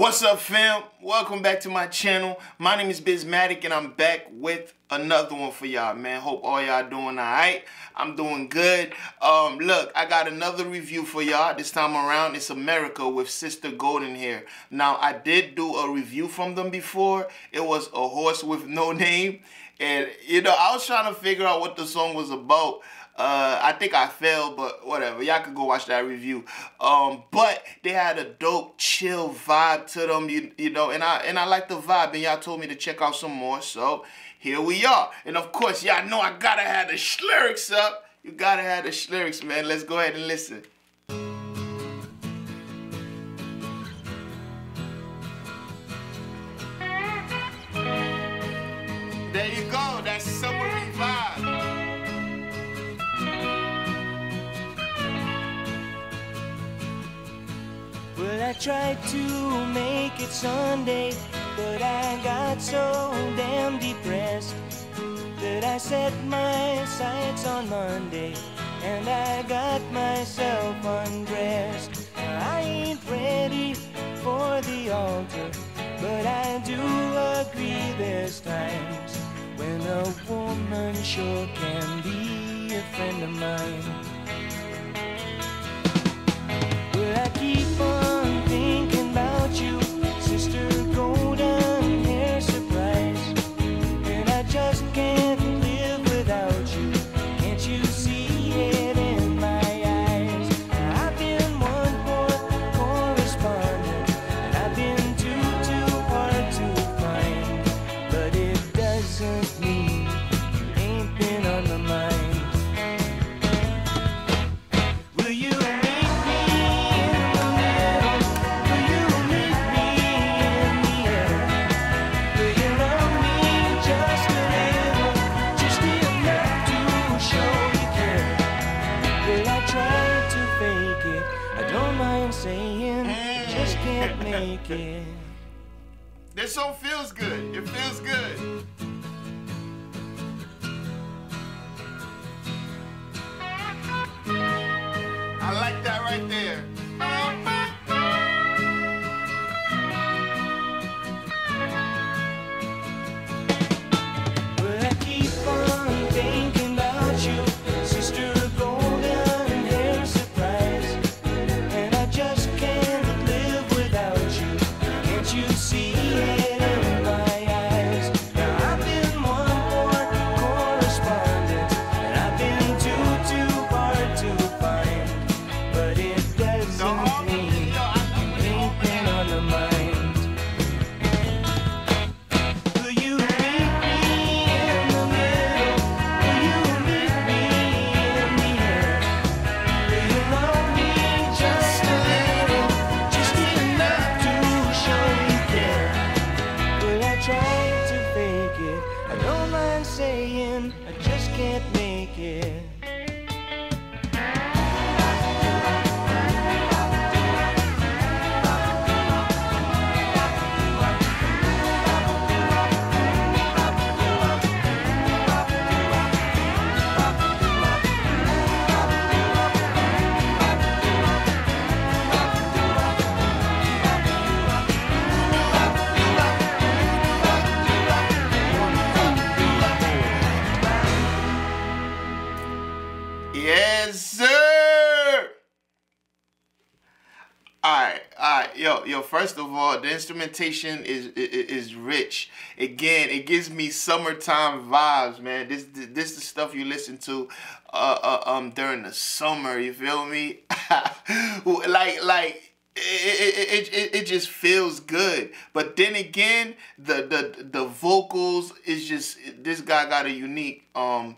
What's up, fam? Welcome back to my channel. My name is BizMatik, and I'm back with another one for y'all, man. Hope all y'all doing all right. I'm doing good. Um, look, I got another review for y'all. This time around, it's America with Sister Golden Hair. Now, I did do a review from them before. It was a horse with no name. And, you know, I was trying to figure out what the song was about. Uh, I think I failed, but whatever. Y'all can go watch that review. Um, but they had a dope, chill vibe to them, you, you know, and I and I like the vibe, and y'all told me to check out some more, so here we are. And of course, y'all know I gotta have the lyrics up. You gotta have the lyrics, man. Let's go ahead and listen. There you go. That's summery vibe. I tried to make it Sunday, but I got so damn depressed that I set my sights on Monday and I got myself undressed. I ain't ready for the altar, but I do agree there's times when a woman sure can be a friend of mine. Saying, just can't make it. This song feels good. It feels good. You see I just can't make it. Yes, sir. All right, all right, yo, yo. First of all, the instrumentation is is, is rich. Again, it gives me summertime vibes, man. This this the stuff you listen to, uh, uh um, during the summer. You feel me? like like it, it, it, it, just feels good. But then again, the the the vocals is just this guy got a unique um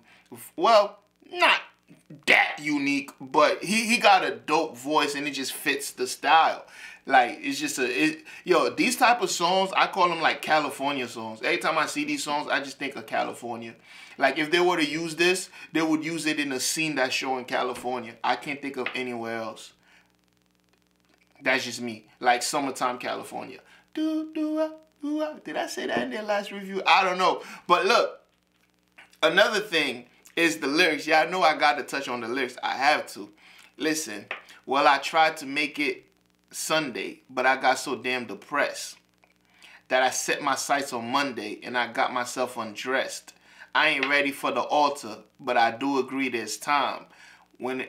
well not that unique, but he he got a dope voice and it just fits the style. Like it's just a it, yo these type of songs I call them like California songs. Every time I see these songs, I just think of California. Like if they were to use this, they would use it in a scene that's showing California. I can't think of anywhere else. That's just me. Like summertime California. Do do ah, do ah. Did I say that in their last review? I don't know. But look, another thing is the lyrics. Y'all know I got to touch on the lyrics. I have to. Listen, well, I tried to make it Sunday, but I got so damn depressed that I set my sights on Monday and I got myself undressed. I ain't ready for the altar, but I do agree there's time. When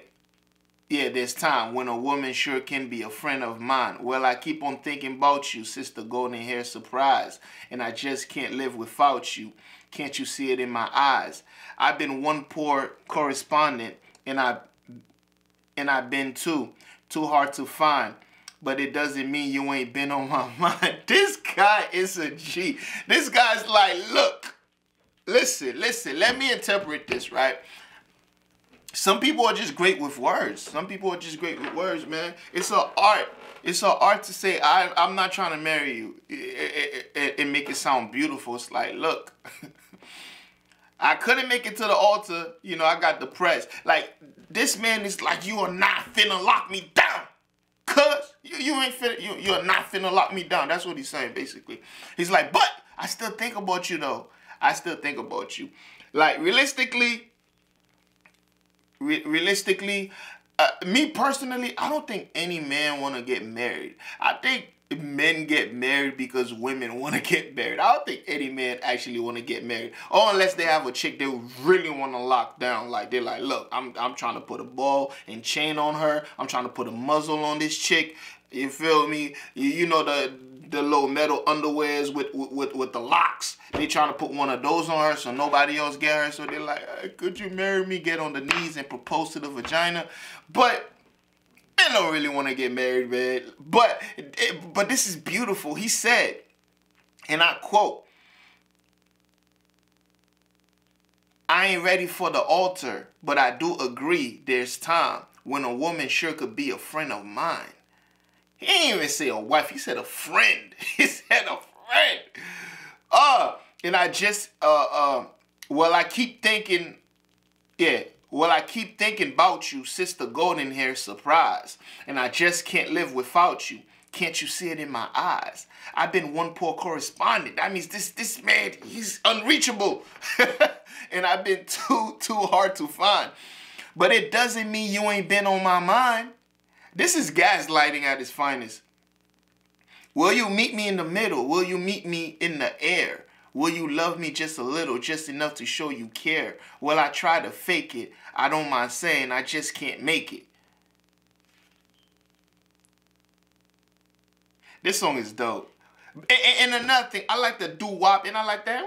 yeah, there's time when a woman sure can be a friend of mine. Well, I keep on thinking about you, sister golden hair surprise, and I just can't live without you. Can't you see it in my eyes? I've been one poor correspondent, and I and I've been too, too hard to find. But it doesn't mean you ain't been on my mind. This guy is a G. This guy's like, look, listen, listen, let me interpret this, right? Some people are just great with words. Some people are just great with words, man. It's an art. It's an art to say, I, I'm not trying to marry you and make it sound beautiful. It's like, look, I couldn't make it to the altar. You know, I got depressed. Like, this man is like, you are not finna lock me down. Cuz, you, you ain't finna, you, you're not finna lock me down. That's what he's saying, basically. He's like, but I still think about you, though. I still think about you. Like, realistically, re realistically, uh, me personally, I don't think any man want to get married. I think men get married because women want to get married. I don't think any man actually want to get married. Or unless they have a chick they really want to lock down. Like they're like, look, I'm I'm trying to put a ball and chain on her. I'm trying to put a muzzle on this chick. You feel me? You, you know the the little metal underwears with, with with the locks. They trying to put one of those on her so nobody else get her. So they're like, could you marry me? Get on the knees and propose to the vagina. But I don't really want to get married, man. But it, but this is beautiful. He said, and I quote, I ain't ready for the altar, but I do agree there's time when a woman sure could be a friend of mine. He ain't even say a wife, he said a friend. He said a friend. Uh, and I just, uh, uh, well, I keep thinking, yeah, well, I keep thinking about you, Sister Golden Hair Surprise, and I just can't live without you. Can't you see it in my eyes? I've been one poor correspondent. That means this this man, he's unreachable. and I've been too, too hard to find. But it doesn't mean you ain't been on my mind. This is gaslighting at its finest. Will you meet me in the middle? Will you meet me in the air? Will you love me just a little, just enough to show you care? Will I try to fake it? I don't mind saying I just can't make it. This song is dope. And, and another thing, I like the doo-wop and I like that.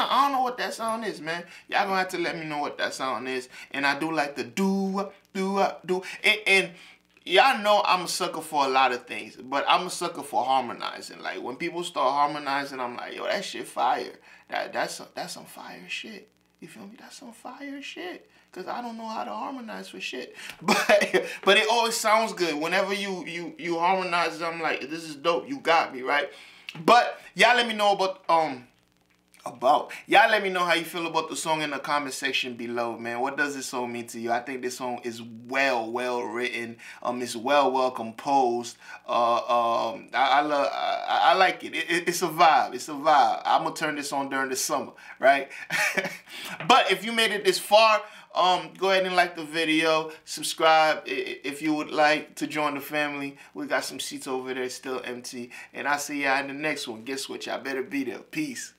I don't know what that song is, man. Y'all gonna have to let me know what that song is. And I do like the do, do, do. And, and y'all know I'm a sucker for a lot of things, but I'm a sucker for harmonizing. Like when people start harmonizing, I'm like, yo, that shit fire. That that's some, that's some fire shit. You feel me? That's some fire shit. Cause I don't know how to harmonize for shit. But but it always sounds good. Whenever you you you harmonize, I'm like, this is dope. You got me, right? But y'all let me know about um about. Y'all let me know how you feel about the song in the comment section below, man. What does this song mean to you? I think this song is well, well written. Um, it's well, well composed. Uh, um, I, I love, I, I like it. It, it. It's a vibe. It's a vibe. I'm gonna turn this on during the summer, right? but if you made it this far, um, go ahead and like the video, subscribe if you would like to join the family. We got some seats over there still empty. And I'll see y'all in the next one. Guess what? Y'all better be there. Peace.